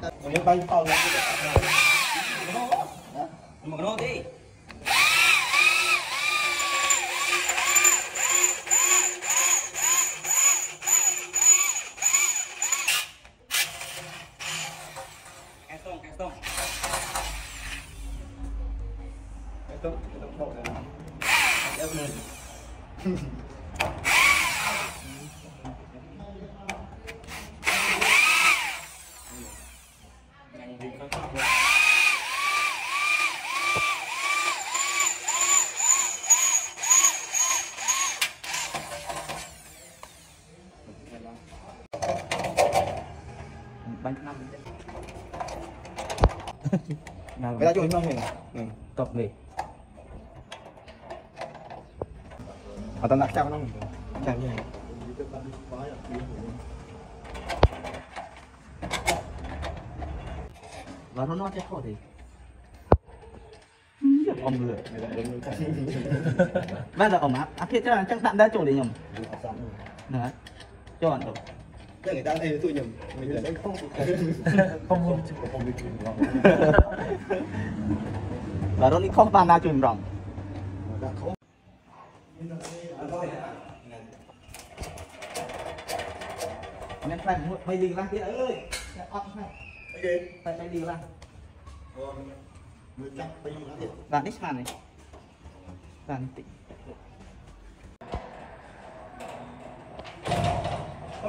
mình bay tàu ra một nô đi cái tông cái tông cái tông cái tông bộ này ép bánh nào người ta cho nó hình ừ. cọc về ở tao đặt trong nó. Chẳng như này và nó nó chắc khó thì ông người bây giờ ông áp áp thiết chắc là chắc bạn đã chỗ để nhầm. Đấy cho bạn đâu Thế người ta đây tôi nhầm mình đây không không không không đi chuyển lòng và đi không bạn chùm rộng đã không nên phải mày đi ra kia ơi ấp phải phải phải đi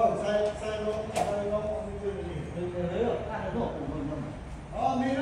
ra người chắc bây giờ nó và đi sàn này sàn tị Ờ, sai sai nó sai nó. Ờ, mình